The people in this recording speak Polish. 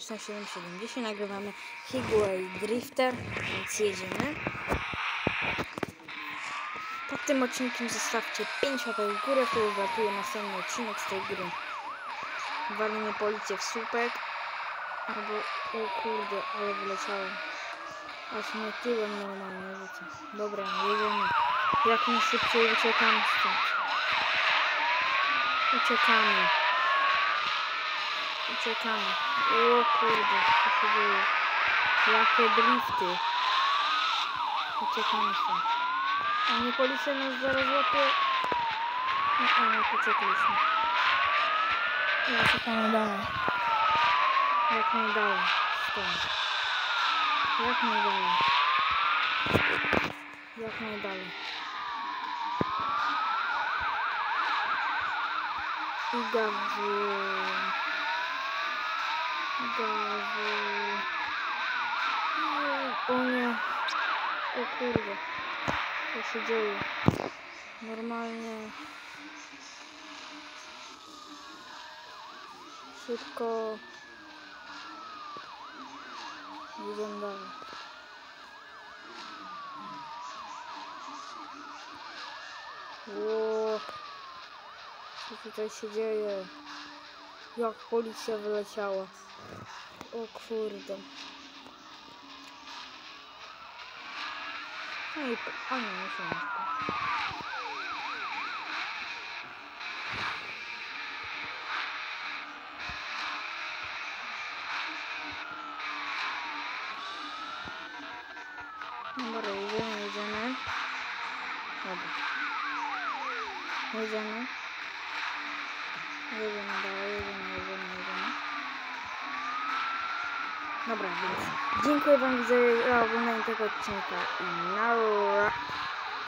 777. Dzisiaj nagrywamy Higway Drifter, więc jedziemy. Pod tym odcinkiem zostawcie 5 łapek w górę, wtedy wlatuje następny odcinek z tej gry. Walimy policję w słupek. Albo, o kurde, ale wyleciałem. Aż mnie tyłem normalnie rzucę. Dobra, jedziemy. Jak najszybciej uciekamy stąd. Uciekamy. Uciekamy. O kurde, co się dzieje? Jakie drifty. Uciekamy stąd. A nie policja nas zaraz łapie. No, a my uciekliśmy. Ja uciekamy dalej. Jak najdalej stąd. Jak najdalej. Jak najdalej. I gazu. Gazu. O nie. O kurde. Co się dzieje? Normalnie. Szybko. Dalej. Ło. Co tutaj się dzieje? Jak policja wyleciała. O kurde. No i... A nie, nie nie Dobra, jedziemy, jedziemy. Dobra. Jedziemy. Jedziemy dalej, jedziemy, jedziemy, jedziemy. Dobra, więc dziękuję Wam za oglądanie tego odcinka i na